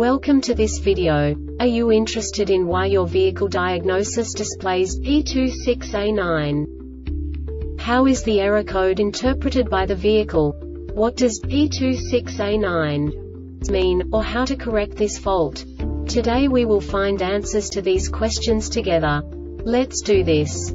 Welcome to this video. Are you interested in why your vehicle diagnosis displays P26A9? How is the error code interpreted by the vehicle? What does P26A9 mean, or how to correct this fault? Today we will find answers to these questions together. Let's do this.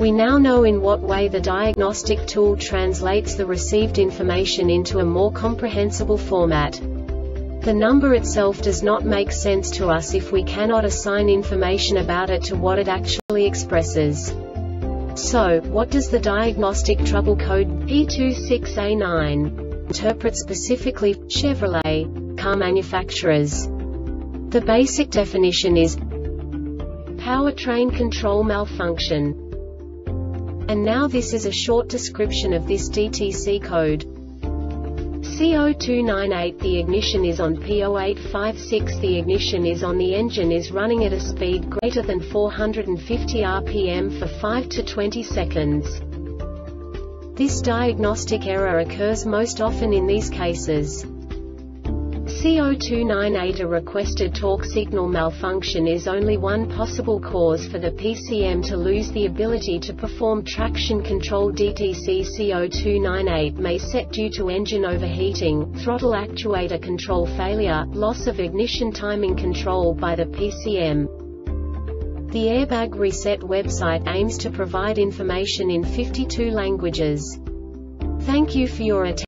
We now know in what way the diagnostic tool translates the received information into a more comprehensible format. The number itself does not make sense to us if we cannot assign information about it to what it actually expresses. So, what does the diagnostic trouble code P26A9 interpret specifically Chevrolet car manufacturers? The basic definition is powertrain control malfunction. And now this is a short description of this DTC code. C0298 The ignition is on P0856 The ignition is on the engine is running at a speed greater than 450 rpm for 5 to 20 seconds. This diagnostic error occurs most often in these cases. C0298 A requested torque signal malfunction is only one possible cause for the PCM to lose the ability to perform traction control DTC C0298 may set due to engine overheating, throttle actuator control failure, loss of ignition timing control by the PCM. The Airbag Reset website aims to provide information in 52 languages. Thank you for your attention.